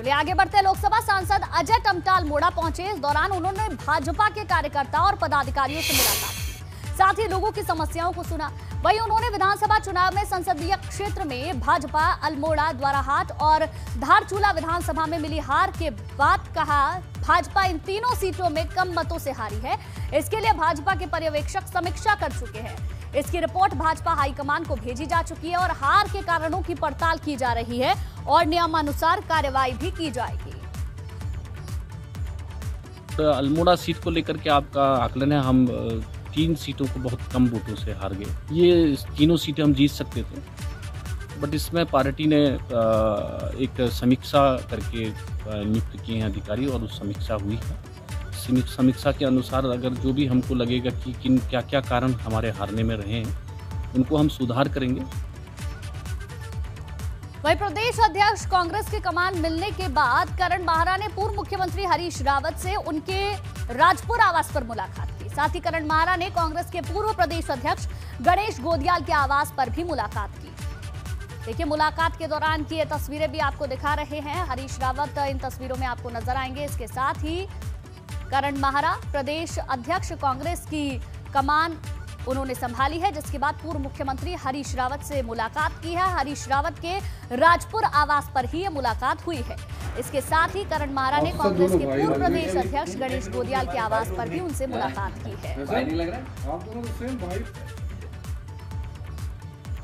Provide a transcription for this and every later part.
चलिए आगे बढ़ते हैं लोकसभा सांसद अजय टमटाल मोड़ा पहुँचे। इस दौरान उन्होंने भाजपा के कार्यकर्ता और पदाधिकारियों से मुलाकात साथ ही लोगों की समस्याओं को सुना। वहीं उन्होंने विधानसभा चुनाव में संसदीय क्षेत्र में भाजपा, अल्मोड़ा, द्वाराहाट और धारचूला विधानसभा में मिली हार के बाद कहा, भाजपा इन तीनों सीटों में कम मतों से हारी है। इसके लिए भाजपा के पर्यवेक्षक समीक्षा कर चुके हैं। इसकी रिपोर्ट भाजपा हाईकमान को भेजी जा चुकी है और हार के कारणों की पड़ताल की जा रही है और नियमानुसार कार्यवाही भी की जाएगी। तो अल्मोड़ा सीट को लेकर के आपका आकलन है, हम तीन सीटों को बहुत कम वोटों से हार गए। ये तीनों सीटें हम जीत सकते थे। बट इसमें पार्टी ने एक समीक्षा करके नियुक्त किए हैं अधिकारी और उस समीक्षा हुई है। समीक्षा के अनुसार अगर जो भी हमको लगेगा कि किन क्या क्या कारण हमारे हारने में रहे हैं, उनको हम सुधार करेंगे। वहीं प्रदेश अध्यक्ष कांग्रेस की कमान मिलने के बाद करण माहरा ने पूर्व मुख्यमंत्री हरीश रावत से उनके राजपुर आवास पर मुलाकात की। साथ ही करण माहरा ने कांग्रेस के पूर्व प्रदेश अध्यक्ष गणेश गोदियाल के आवास पर भी मुलाकात की। देखिए, मुलाकात के दौरान की ये तस्वीरें भी आपको दिखा रहे हैं। हरीश रावत इन तस्वीरों में आपको नज़र आएँगे। इसके साथ ही करण माहरा प्रदेश अध्यक्ष कांग्रेस की कमान उन्होंने संभाली है जिसके बाद पूर्व मुख्यमंत्री हरीश रावत से मुलाकात की है। हरीश रावत के राजपुर आवास पर ही यह मुलाकात हुई है। इसके साथ ही करण माहरा ने कांग्रेस के पूर्व प्रदेश अध्यक्ष गणेश गोदियाल के आवास पर भी उनसे मुलाकात की है।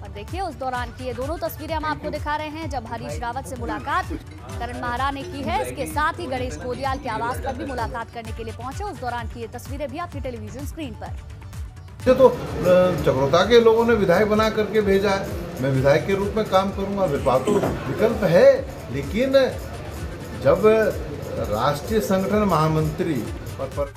और देखिए, उस दौरान की ये दोनों तस्वीरें हम आपको दिखा रहे हैं जब हरीश रावत से मुलाकात करण माहरा ने की है। इसके साथ ही गणेश गोदियाल के आवास पर भी मुलाकात करने के लिए पहुँचे। उस दौरान की ये तस्वीरें भी आपकी टेलीविज़न स्क्रीन पर। तो चक्रोता के लोगों ने विधायक बना करके भेजा है। मैं विधायक के रूप में काम करूँगा विकल्प तो विकल्प है। लेकिन जब राष्ट्रीय संगठन महामंत्री पद पर